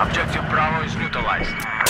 Objective Bravo is neutralized.